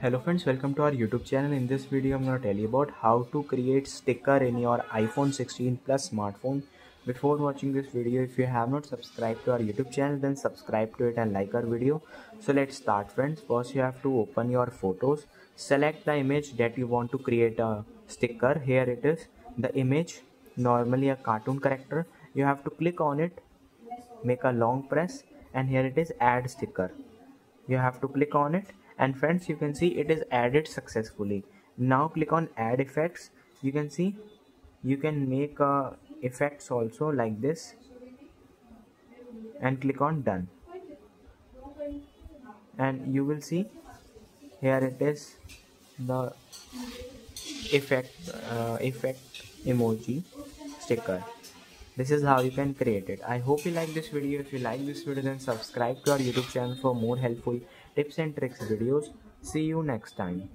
hello friends welcome to our youtube channel. In this video i'm going to tell you about how to create sticker in your iphone 16 plus smartphone. Before watching this video if you have not subscribed to our youtube channel then subscribe to it and like our video. So let's start friends. First you have to open your photos. Select the image that you want to create a sticker. Here it is. The image normally a cartoon character. You have to click on it. Make a long press. And here it is add sticker. You have to click on it and friends you can see it is added successfully. Now click on add effects. You can see you can make uh, effects also like this. And click on done. And you will see here it is the effect uh, effect emoji sticker this is how you can create it. I hope you like this video. If you like this video then subscribe to our youtube channel for more helpful tips and tricks videos. See you next time